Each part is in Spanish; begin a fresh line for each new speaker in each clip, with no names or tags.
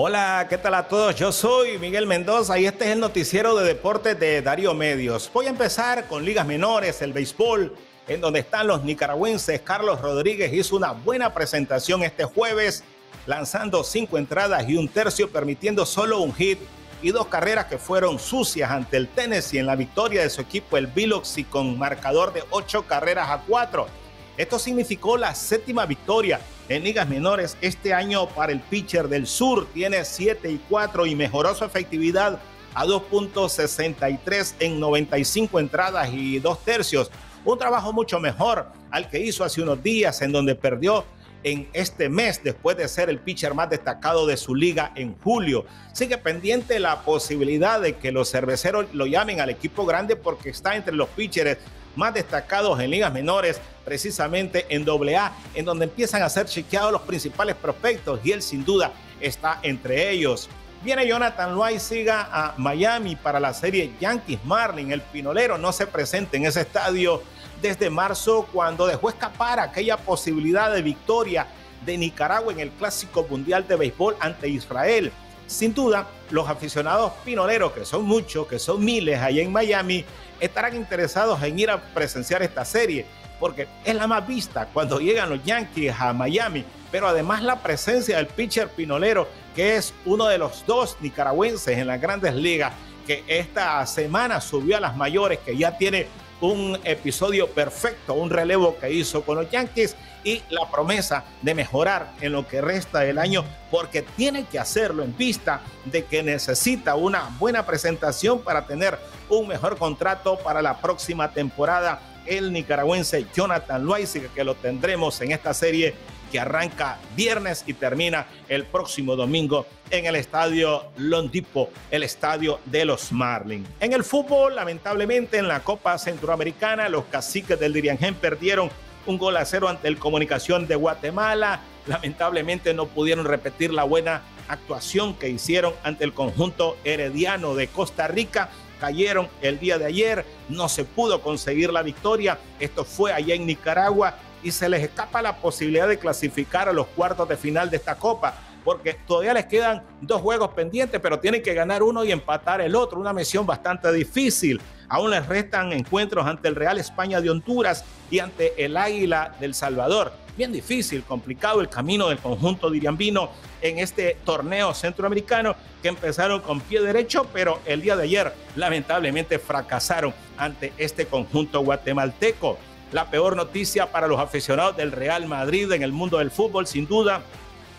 Hola, ¿qué tal a todos? Yo soy Miguel Mendoza y este es el noticiero de deportes de Darío Medios. Voy a empezar con ligas menores, el béisbol, en donde están los nicaragüenses. Carlos Rodríguez hizo una buena presentación este jueves, lanzando cinco entradas y un tercio, permitiendo solo un hit y dos carreras que fueron sucias ante el Tennessee en la victoria de su equipo, el Biloxi, con marcador de ocho carreras a cuatro. Esto significó la séptima victoria en ligas menores este año para el pitcher del sur. Tiene 7 y 4 y mejoró su efectividad a 2.63 en 95 entradas y dos tercios. Un trabajo mucho mejor al que hizo hace unos días en donde perdió en este mes después de ser el pitcher más destacado de su liga en julio. Sigue pendiente la posibilidad de que los cerveceros lo llamen al equipo grande porque está entre los pitchers más destacados en ligas menores, precisamente en AA, en donde empiezan a ser chequeados los principales prospectos y él sin duda está entre ellos. Viene Jonathan siga a Miami para la serie Yankees Marlin. El pinolero no se presenta en ese estadio desde marzo cuando dejó escapar aquella posibilidad de victoria de Nicaragua en el Clásico Mundial de Béisbol ante Israel. Sin duda, los aficionados pinoleros, que son muchos, que son miles allá en Miami, estarán interesados en ir a presenciar esta serie, porque es la más vista cuando llegan los Yankees a Miami, pero además la presencia del pitcher pinolero, que es uno de los dos nicaragüenses en las grandes ligas, que esta semana subió a las mayores, que ya tiene un episodio perfecto, un relevo que hizo con los Yankees y la promesa de mejorar en lo que resta del año, porque tiene que hacerlo en vista de que necesita una buena presentación para tener un mejor contrato para la próxima temporada. El nicaragüense Jonathan Loaiziga, que lo tendremos en esta serie que arranca viernes y termina el próximo domingo en el estadio Londipo, el estadio de los Marlins. En el fútbol, lamentablemente, en la Copa Centroamericana, los caciques del Diriangén perdieron un gol a cero ante el Comunicación de Guatemala. Lamentablemente no pudieron repetir la buena actuación que hicieron ante el conjunto herediano de Costa Rica. Cayeron el día de ayer, no se pudo conseguir la victoria. Esto fue allá en Nicaragua y se les escapa la posibilidad de clasificar a los cuartos de final de esta copa, porque todavía les quedan dos juegos pendientes, pero tienen que ganar uno y empatar el otro, una misión bastante difícil. Aún les restan encuentros ante el Real España de Honduras y ante el Águila del Salvador. Bien difícil, complicado el camino del conjunto diriambino en este torneo centroamericano que empezaron con pie derecho, pero el día de ayer lamentablemente fracasaron ante este conjunto guatemalteco. La peor noticia para los aficionados del Real Madrid en el mundo del fútbol, sin duda,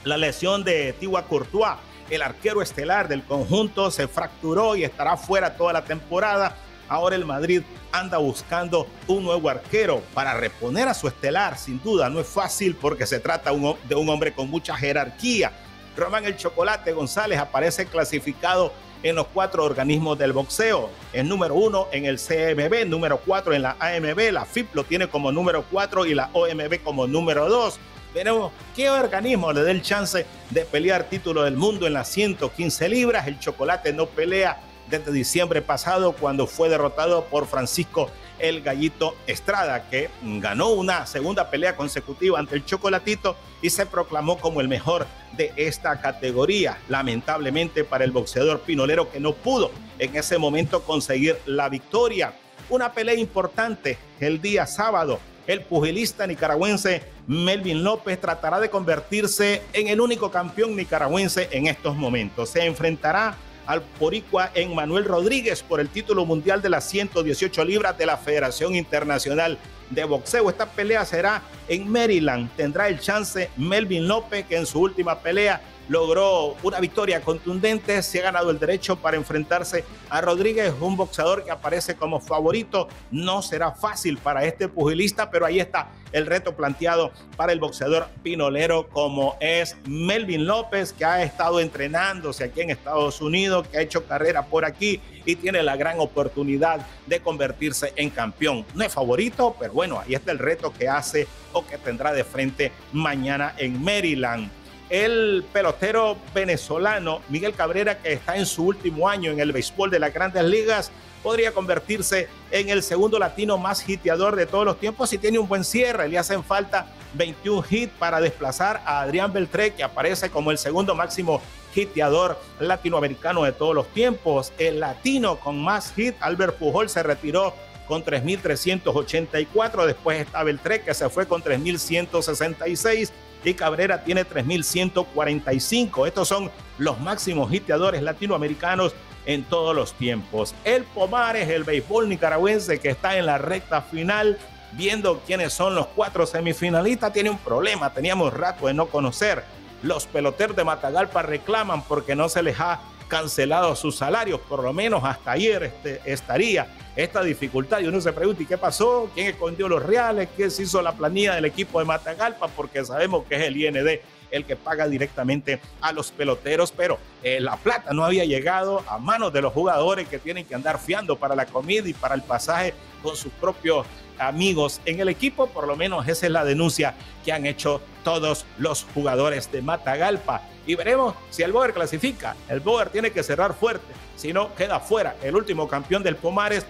la lesión de Tigua Courtois, el arquero estelar del conjunto, se fracturó y estará fuera toda la temporada. Ahora el Madrid anda buscando un nuevo arquero para reponer a su estelar. Sin duda, no es fácil porque se trata de un hombre con mucha jerarquía. Román el Chocolate González aparece clasificado en los cuatro organismos del boxeo. El número uno en el CMB, número cuatro en la AMB, la FIP lo tiene como número cuatro y la OMB como número dos. Veremos qué organismo le dé el chance de pelear título del mundo en las 115 libras. El chocolate no pelea desde diciembre pasado cuando fue derrotado por Francisco el Gallito Estrada, que ganó una segunda pelea consecutiva ante el Chocolatito y se proclamó como el mejor de esta categoría. Lamentablemente para el boxeador pinolero que no pudo en ese momento conseguir la victoria. Una pelea importante el día sábado. El pugilista nicaragüense Melvin López tratará de convertirse en el único campeón nicaragüense en estos momentos. Se enfrentará al Poricua en Manuel Rodríguez por el título mundial de las 118 libras de la Federación Internacional de Boxeo. Esta pelea será en Maryland. Tendrá el chance Melvin López, que en su última pelea logró una victoria contundente, se ha ganado el derecho para enfrentarse a Rodríguez, un boxeador que aparece como favorito. No será fácil para este pugilista, pero ahí está el reto planteado para el boxeador pinolero como es Melvin López, que ha estado entrenándose aquí en Estados Unidos, que ha hecho carrera por aquí y tiene la gran oportunidad de convertirse en campeón. No es favorito, pero bueno, ahí está el reto que hace o que tendrá de frente mañana en Maryland el pelotero venezolano Miguel Cabrera, que está en su último año en el béisbol de las grandes ligas, podría convertirse en el segundo latino más hiteador de todos los tiempos si tiene un buen cierre. Le hacen falta 21 hits para desplazar a Adrián Beltré, que aparece como el segundo máximo hiteador latinoamericano de todos los tiempos. El latino con más hit, Albert Pujol, se retiró con 3.384. Después estaba el Trek que se fue con 3.166 y Cabrera tiene 3.145. Estos son los máximos hiteadores latinoamericanos en todos los tiempos. El Pomares, el béisbol nicaragüense que está en la recta final, viendo quiénes son los cuatro semifinalistas, tiene un problema. Teníamos rato de no conocer. Los peloteros de Matagalpa reclaman porque no se les ha cancelado sus salarios, por lo menos hasta ayer este, estaría esta dificultad. Y uno se pregunta, ¿y qué pasó? ¿Quién escondió los reales? ¿Qué se hizo la planilla del equipo de Matagalpa? Porque sabemos que es el IND el que paga directamente a los peloteros, pero eh, la plata no había llegado a manos de los jugadores que tienen que andar fiando para la comida y para el pasaje con sus propios amigos en el equipo, por lo menos esa es la denuncia que han hecho todos los jugadores de Matagalpa. Y veremos si el Boer clasifica. El Boer tiene que cerrar fuerte, si no queda fuera. El último campeón del Pomares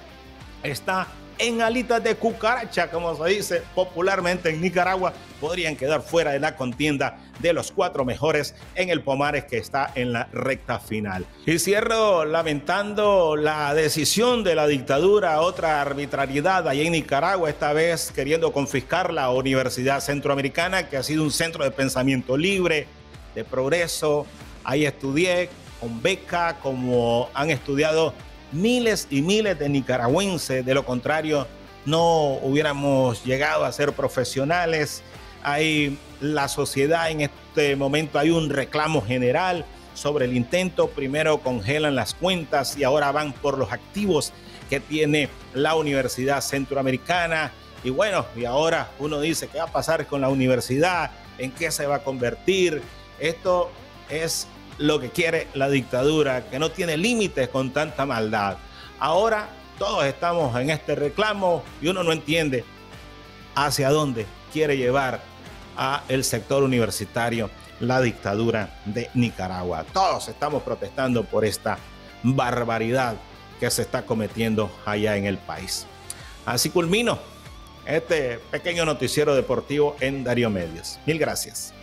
está en alitas de cucaracha, como se dice popularmente en Nicaragua, podrían quedar fuera de la contienda de los cuatro mejores en el Pomares que está en la recta final. Y cierro lamentando la decisión de la dictadura, otra arbitrariedad allá en Nicaragua, esta vez queriendo confiscar la Universidad Centroamericana, que ha sido un centro de pensamiento libre, progreso. Ahí estudié con beca, como han estudiado miles y miles de nicaragüenses. De lo contrario, no hubiéramos llegado a ser profesionales. Hay la sociedad en este momento, hay un reclamo general sobre el intento. Primero congelan las cuentas y ahora van por los activos que tiene la Universidad Centroamericana. Y bueno, y ahora uno dice, ¿qué va a pasar con la universidad? ¿En qué se va a convertir? Esto es lo que quiere la dictadura, que no tiene límites con tanta maldad. Ahora todos estamos en este reclamo y uno no entiende hacia dónde quiere llevar a el sector universitario la dictadura de Nicaragua. Todos estamos protestando por esta barbaridad que se está cometiendo allá en el país. Así culmino este pequeño noticiero deportivo en Darío Medios. Mil gracias.